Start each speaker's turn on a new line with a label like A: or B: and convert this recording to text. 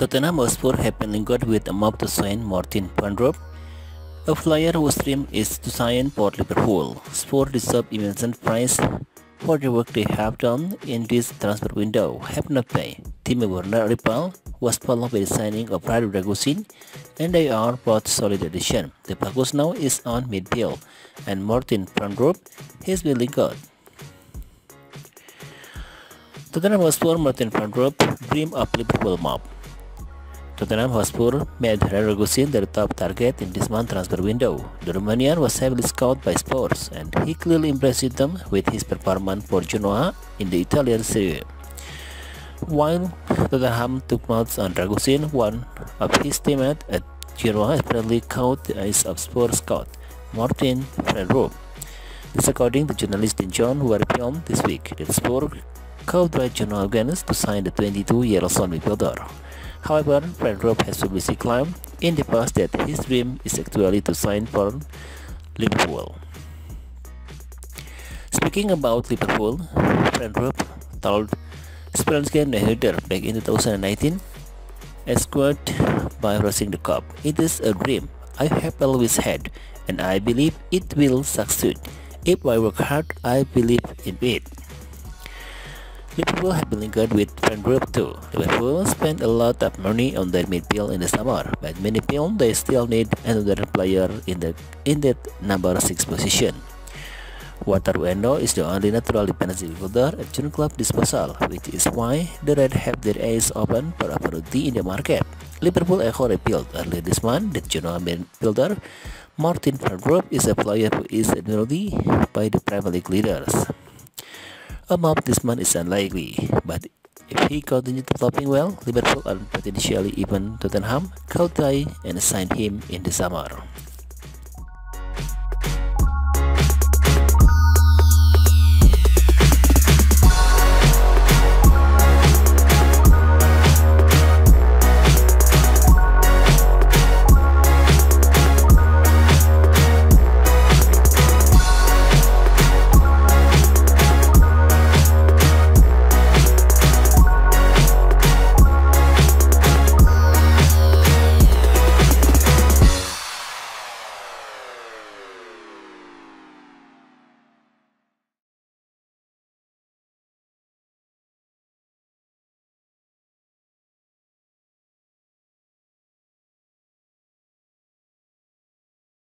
A: Tottenham Hotspur have been linked with a mob to sign Martin Frendrup, a flyer whose dream is to sign for Liverpool. Spurs deserve immense price for the work they have done in this transfer window. Have not paid. Timo Werner Rippel was followed by the signing of Radu Dragusin, and they are both solid addition. The focus now is on midfield, and Martin Frendrup has been linked. Tottenham Hotspur Martin Frendrup dream of Liverpool mob. Tottenham Hotspur made Dragusin their top target in this month's transfer window. The Romanian was heavily scouted by Spurs and he clearly impressed them with his performance for Genoa in the Italian Serie. While Tottenham took notes on Dragusin, one of his teammates at Genoa apparently caught the eyes of Spurs scout Martin Frendrup. This according to journalist John Warapion this week. The Spurs called by Genoa against to sign the 22-year-old midfielder. However, Frendrup has publicly claimed in the past that his dream is actually to sign for Liverpool. Speaking about Liverpool, Frendrup told Spelske Nehuder back in 2019, escorted by Racing the Cup. It is a dream I have always had, and I believe it will succeed. If I work hard, I believe in it. Liverpool have been linked with Frendrup too. Liverpool spent a lot of money on their midfield in the summer, but many feel they still need another player in the in that number 6 position. Wataru Endo is the only natural defensive midfielder at Jurgen Klopp disposal, which is why the Red have their eyes open for opportunity in the market. Liverpool echo revealed earlier this month that Genoa midfielder Martin Van is a player who is admired by the Premier League leaders. A move this month is unlikely, but if he continues developing well, Liverpool and potentially even Tottenham could try and sign him in the summer.